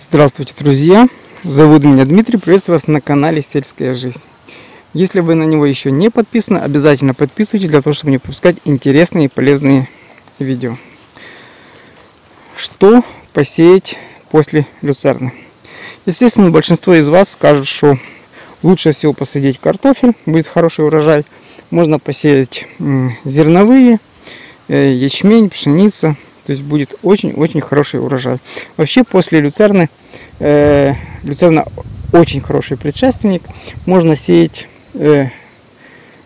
Здравствуйте, друзья! Зовут меня Дмитрий, приветствую вас на канале Сельская жизнь. Если вы на него еще не подписаны, обязательно подписывайтесь для того, чтобы не пропускать интересные и полезные видео. Что посеять после люцерны? Естественно, большинство из вас скажут, что лучше всего посадить картофель, будет хороший урожай. Можно посеять зерновые, э, ячмень, пшеница, то есть будет очень-очень хороший урожай. Вообще после люцерны, э, люцерна очень хороший предшественник. Можно сеять э,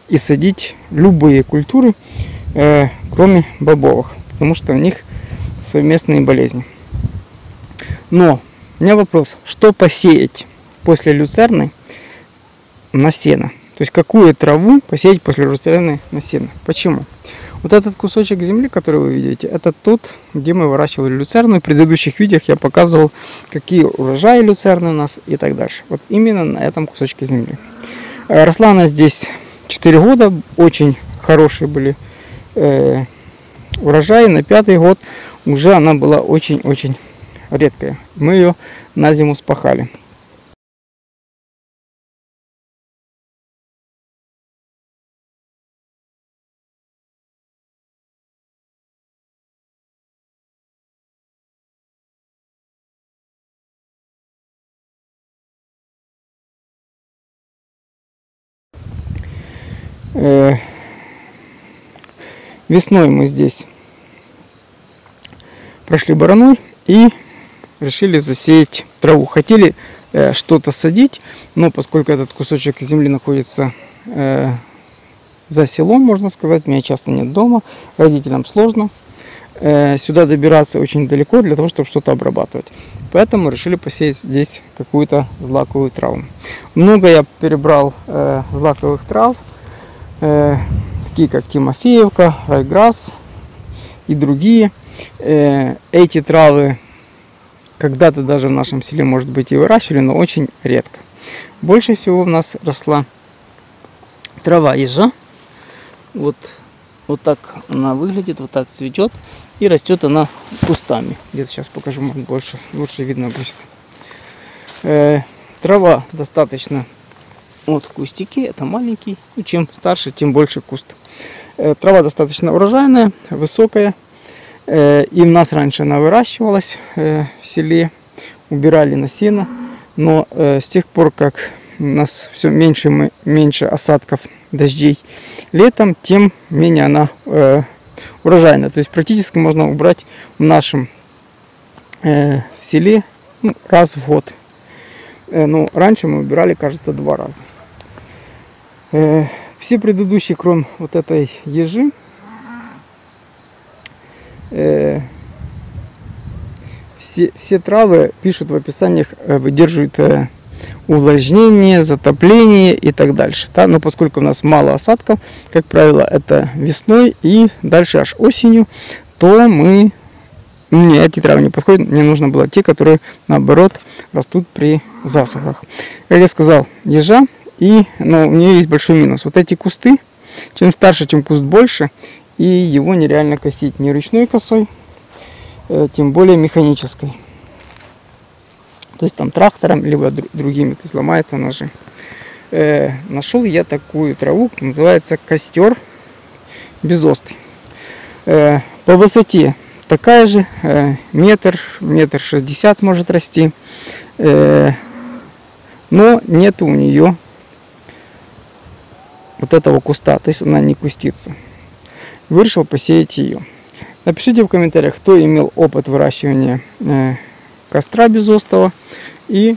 и садить любые культуры, э, кроме бобовых, потому что у них совместные болезни. Но у меня вопрос, что посеять после люцерны на сено? То есть какую траву посеять после люцерны на сено? Почему? Вот этот кусочек земли, который вы видите, это тот, где мы выращивали люцерну. В предыдущих видеох я показывал, какие урожаи люцерны у нас и так дальше. Вот именно на этом кусочке земли. Э, росла она здесь 4 года, очень хорошие были э, урожаи. На пятый год уже она была очень-очень редкая. Мы ее на зиму спахали. Весной мы здесь прошли бараной и решили засеять траву. Хотели э, что-то садить, но поскольку этот кусочек земли находится э, за селом, можно сказать, меня часто нет дома, родителям сложно. Э, сюда добираться очень далеко для того, чтобы что-то обрабатывать. Поэтому решили посеять здесь какую-то злаковую траву. Много я перебрал э, злаковых трав, э, такие как Тимофеевка, Райграсс и другие. Э, эти травы когда-то даже в нашем селе, может быть, и выращивали, но очень редко. Больше всего у нас росла трава ежа. Вот, вот так она выглядит, вот так цветет. И растет она кустами. Где-то сейчас покажу, может больше, лучше видно будет. Э, трава достаточно вот кустики, это маленький. Ну, чем старше, тем больше куст. Э, трава достаточно урожайная, высокая. Э, и у нас раньше она выращивалась э, в селе. Убирали на сено. Но с тех пор, как у нас все меньше и меньше осадков дождей летом, тем менее она урожайная. То есть практически можно убрать в нашем селе ну, раз в год. Но раньше мы убирали, кажется, два раза. Э, все предыдущие, кроме вот этой ежи, э, все, все травы пишут в описаниях, э, выдерживают увлажнение, затопление и так дальше. Да? Но поскольку у нас мало осадков, как правило, это весной и дальше аж осенью, то мы мне эти травы не подходят, мне нужно было те, которые наоборот растут при засухах. Как я сказал, ежа и но у нее есть большой минус. Вот эти кусты, чем старше, чем куст больше, и его нереально косить не ручной косой, э, тем более механической. То есть там трактором, либо другими, то сломается ножи. Э, нашел я такую траву, называется костер безостый. Э, по высоте такая же, э, метр, метр шестьдесят может расти. Э, но нет у нее вот этого куста, то есть она не кустится. Вырішив посеять ее. Напишите в комментариях, кто имел опыт выращивания э, костра безостого и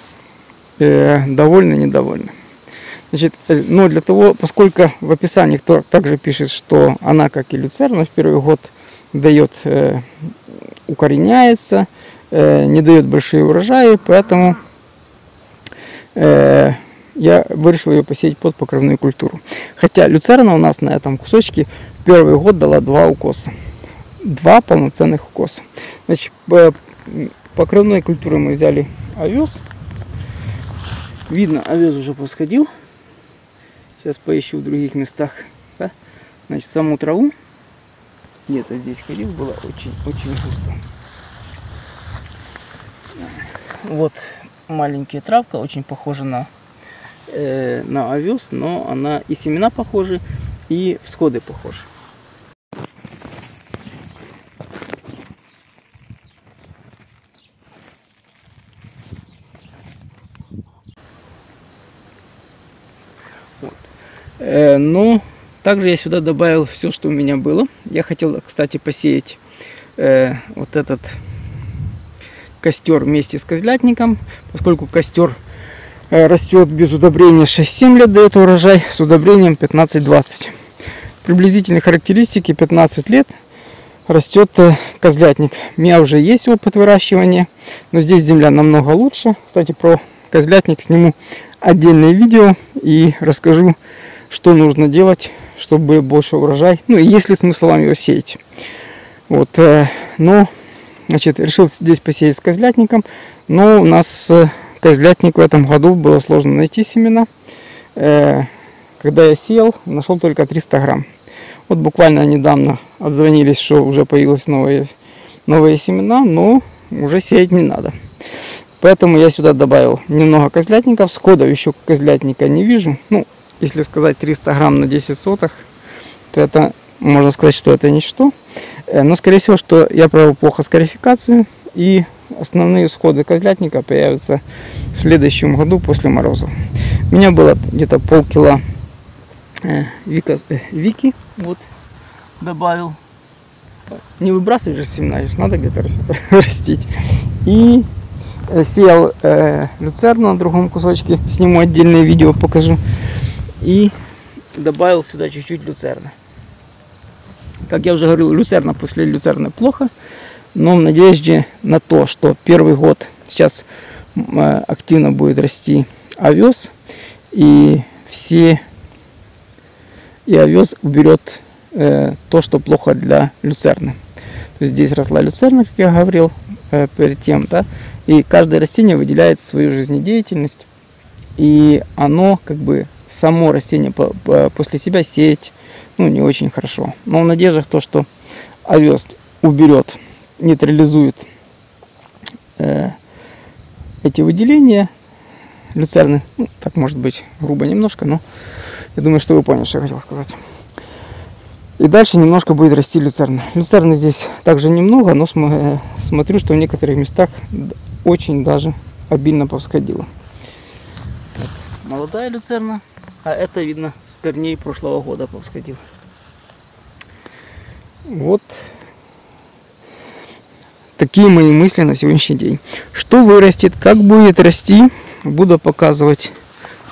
э, довольны, недовольны. Значит, э, но для того, поскольку в описании кто также пишет, что она, как и люцерна, в первый год дает, э, укореняется, э, не дает большие урожаи, поэтому э, я решил ее посеять под покровную культуру. Хотя люцерна у нас на этом кусочке первый год дала два укоса. Два полноценных укоса. Значит, покровной культуры мы взяли овес. Видно, овес уже посходил. Сейчас поищу в других местах. Да? Значит, саму траву где-то здесь ходил, было очень-очень густо. Вот маленькая травка, очень похожа на, э, на овес, но она и семена похожи, и всходы похожи. Э, но также я сюда добавил все, что у меня было. Я хотел, кстати, посеять э, вот этот костер вместе с козлятником, поскольку костер растет без удобрения 6-7 лет дает урожай, с удобрением 15-20. Приблизительные характеристики 15 лет растет э, козлятник. У меня уже есть опыт выращивания, но здесь земля намного лучше. Кстати, про козлятник сниму отдельное видео и расскажу, что нужно делать, чтобы больше урожай. Ну и есть ли смысл вам его сеять. Вот, э, но Значит, решил здесь посеять с козлятником, но у нас козлятник в этом году было сложно найти семена. Э, когда я сеял, нашел только 300 грамм. Вот буквально недавно отзвонились, что уже появились новые, новые семена, но уже сеять не надо. Поэтому я сюда добавил немного козлятников. Сходов еще козлятника не вижу. Ну, если сказать 300 грамм на 10 соток, то это можно сказать, что это ничто. Э, но, скорее всего, что я провел плохо скарификацию, и основные всходы козлятника появятся в следующем году после морозов. У меня было где-то полкило э, э, вики, вот, добавил. Не выбрасывать же семена, надо где-то растить. И э, сеял э, люцерну на другом кусочке, сниму отдельное видео, покажу. И добавил сюда чуть-чуть люцерны. Как я уже говорил, люцерна после люцерны плохо, но в надежде на то, что первый год сейчас э, активно будет расти овес, и все и овес уберет э, то, что плохо для люцерны. Здесь росла люцерна, как я говорил э, перед тем, да, и каждое растение выделяет свою жизнедеятельность, и оно как бы само растение после себя сеять ну, не очень хорошо. Но в надеждах то, что овес уберет, нейтрализует э, эти выделения люцерны. Ну, так может быть грубо немножко, но я думаю, что вы поняли, что я хотел сказать. И дальше немножко будет расти люцерна. Люцерны здесь также немного, но см смотрю, что в некоторых местах очень даже обильно повсходило. Молодая люцерна а это видно с корней прошлого года повсходил. Вот такие мои мысли на сегодняшний день. Что вырастет, как будет расти, буду показывать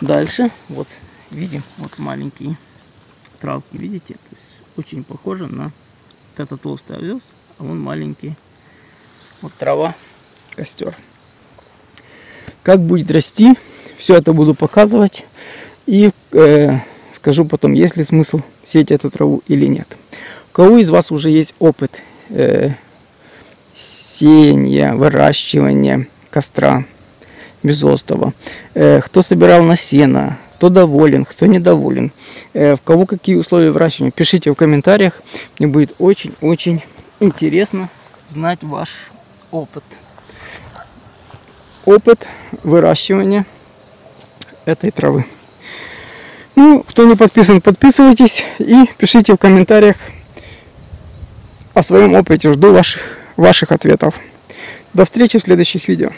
дальше. Вот видим, вот маленькие травки, видите? То есть очень похоже на вот это толстый овес, а вон маленький. Вот трава, костер. Как будет расти, все это буду показывать. И э, скажу потом, есть ли смысл сеять эту траву или нет. У кого из вас уже есть опыт э, сеяния, выращивания костра безостова, э, кто собирал на сено, кто доволен, кто недоволен, э, в кого какие условия выращивания, пишите в комментариях. Мне будет очень-очень интересно знать ваш опыт. Опыт выращивания этой травы. Ну, кто не подписан, подписывайтесь и пишите в комментариях о своем опыте. Жду ваших, ваших ответов. До встречи в следующих видео.